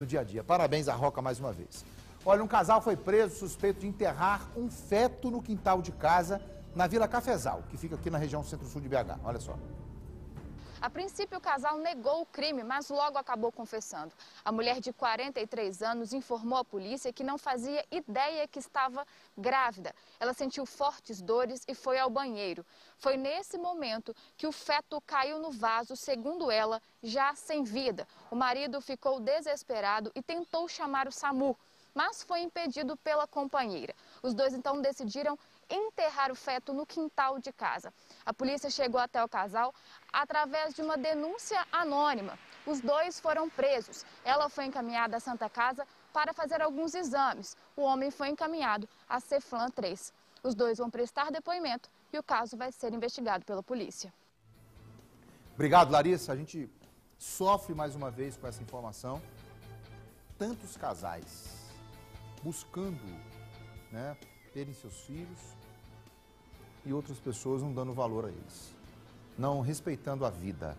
no dia a dia. Parabéns à Roca mais uma vez. Olha, um casal foi preso suspeito de enterrar um feto no quintal de casa na Vila Cafezal, que fica aqui na região centro-sul de BH. Olha só. A princípio, o casal negou o crime, mas logo acabou confessando. A mulher de 43 anos informou à polícia que não fazia ideia que estava grávida. Ela sentiu fortes dores e foi ao banheiro. Foi nesse momento que o feto caiu no vaso, segundo ela, já sem vida. O marido ficou desesperado e tentou chamar o SAMU, mas foi impedido pela companheira. Os dois então decidiram enterrar o feto no quintal de casa. A polícia chegou até o casal através de uma denúncia anônima. Os dois foram presos. Ela foi encaminhada à Santa Casa para fazer alguns exames. O homem foi encaminhado à Ceflan 3. Os dois vão prestar depoimento e o caso vai ser investigado pela polícia. Obrigado, Larissa. A gente sofre mais uma vez com essa informação. Tantos casais buscando né, terem seus filhos e outras pessoas não dando valor a eles, não respeitando a vida.